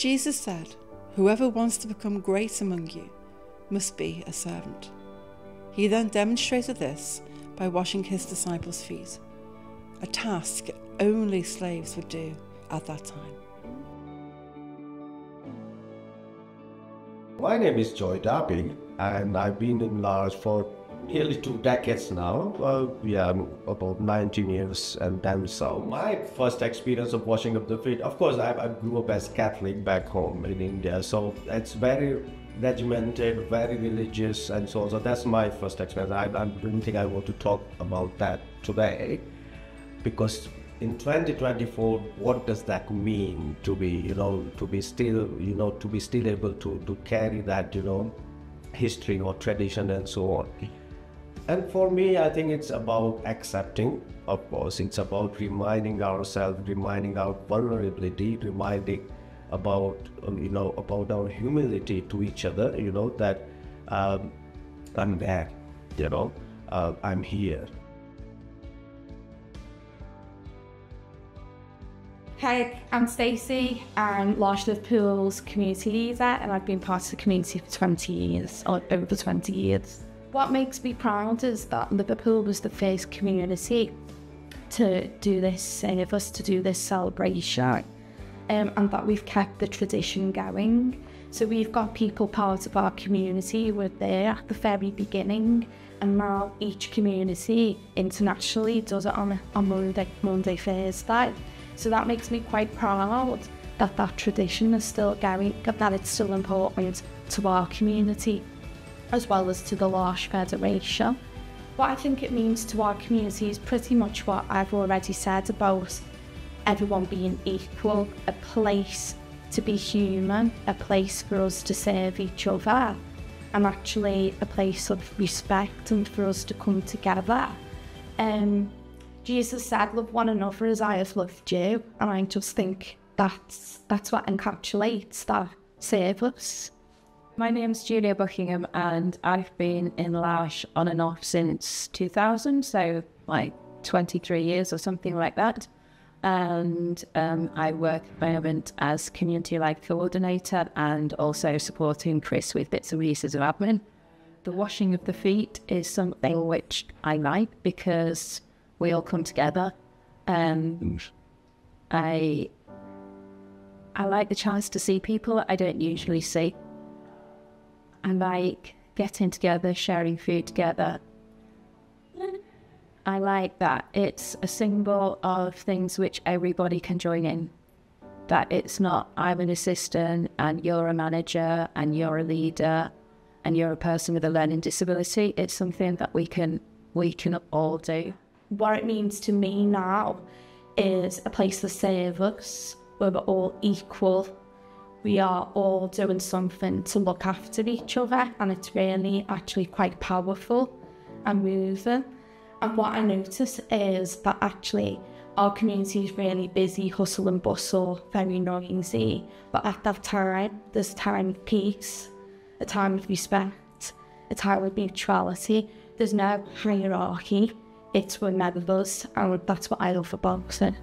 Jesus said, Whoever wants to become great among you must be a servant. He then demonstrated this by washing his disciples' feet, a task only slaves would do at that time. My name is Joy Darby, and I've been in L'Arche for nearly two decades now. Uh, yeah, about 19 years and then so. My first experience of washing up the feet, of course, I, I grew up as Catholic back home in India, so it's very regimented, very religious, and so on. So that's my first experience. I, I don't think I want to talk about that today because in 2024 what does that mean to be you know to be still you know to be still able to to carry that you know history or tradition and so on and for me, I think it's about accepting, of course, it's about reminding ourselves, reminding our vulnerability, reminding about, um, you know, about our humility to each other, you know, that um, I'm there, you know, uh, I'm here. Hi, I'm Stacey. I'm L'Arche Liverpool's community leader and I've been part of the community for 20 years, over 20 years. What makes me proud is that Liverpool was the first community to do this and of us to do this celebration, um, and that we've kept the tradition going. So we've got people part of our community who were there at the very beginning, and now each community internationally does it on, on Maundy, Maundy, Thursday. So that makes me quite proud that that tradition is still going, that it's still important to our community as well as to the L'Arche Federation. What I think it means to our community is pretty much what I've already said about everyone being equal, a place to be human, a place for us to serve each other, and actually a place of respect and for us to come together. Um, Jesus said, Love one another as I have loved you, and I just think that's that's what encapsulates that service. My name's Julia Buckingham, and I've been in L'Arche on and off since 2000, so like 23 years or something like that. And um, I work at the moment as community life coordinator and also supporting Chris with bits and pieces of admin. The washing of the feet is something which I like because we all come together. Um, I I like the chance to see people I don't usually see. I like getting together, sharing food together. I like that it's a symbol of things which everybody can join in. That it's not, I'm an assistant and you're a manager and you're a leader and you're a person with a learning disability. It's something that we can we can all do. What it means to me now is a place to serve us where we're all equal we are all doing something to look after each other and it's really actually quite powerful and moving. And what I notice is that actually our community is really busy, hustle and bustle, very noisy. But at that time, there's time of peace, a time of respect, a time of neutrality. There's no hierarchy. It's we're members, and that's what I love about it.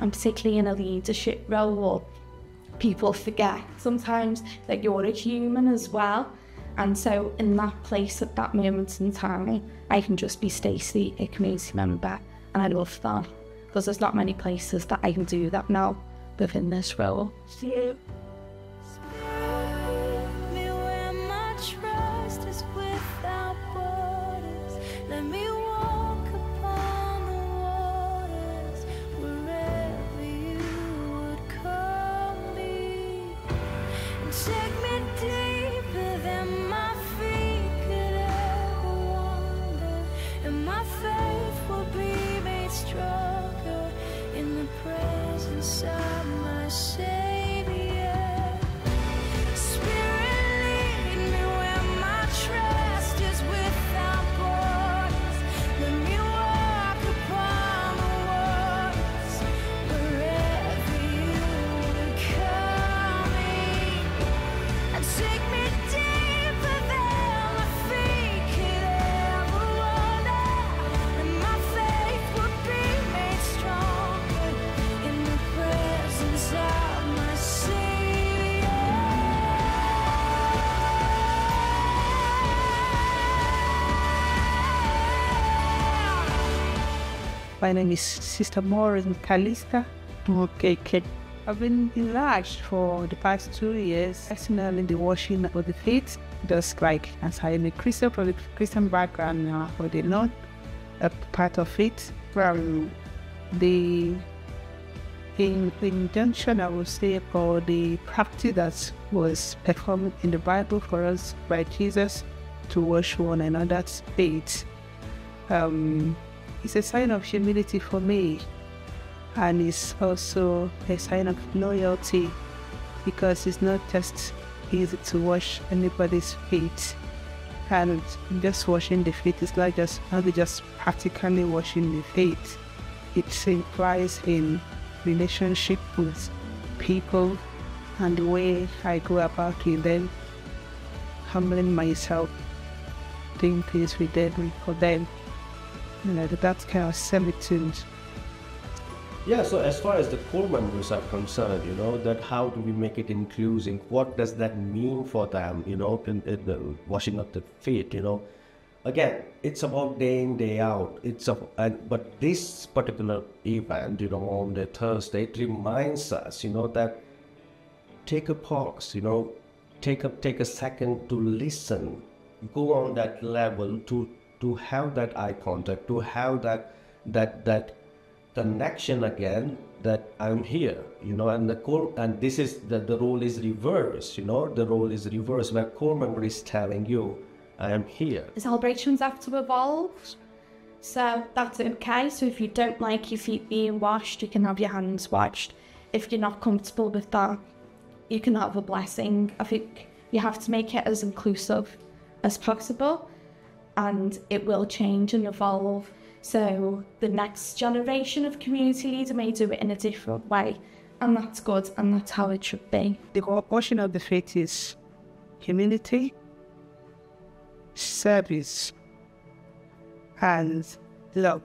And particularly in a leadership role, people forget sometimes that you're a human as well. And so, in that place at that moment in time, I can just be Stacey, a community member, and I love that because there's not many places that I can do that now within this role. My name is Sister Maureen Kalista. Okay. I've been in L'Arche for the past two years, personally the washing of the feet, just like as I am a Christian from the Christian background now, for the not a part of it from the in injunction I would say for the practice that was performed in the Bible for us by Jesus to wash one another's feet. Um, it's a sign of humility for me and it's also a sign of loyalty because it's not just easy to wash anybody's feet and just washing the feet is not just not just practically washing the feet. It implies in relationship with people and the way I go about with them humbling myself doing things with them for them you know that kind of servitude yeah, so as far as the core members are concerned, you know, that how do we make it inclusive? What does that mean for them, you know, in, in the washing up the feet, you know? Again, it's about day in, day out. It's a, and, but this particular event, you know, on the Thursday, it reminds us, you know, that take a pause, you know, take a take a second to listen, go on that level to to have that eye contact, to have that that that connection again that I'm here, you know, and the core, and this is the, the role is reversed, you know, the role is reversed where core member is telling you, I am here. The celebrations have to evolve. So that's okay. So if you don't like your feet being washed, you can have your hands washed. If you're not comfortable with that, you can have a blessing. I think you have to make it as inclusive as possible and it will change and evolve. So the next generation of community leader may do it in a different way, and that's good, and that's how it should be. The core portion of the faith is humility, service, and love.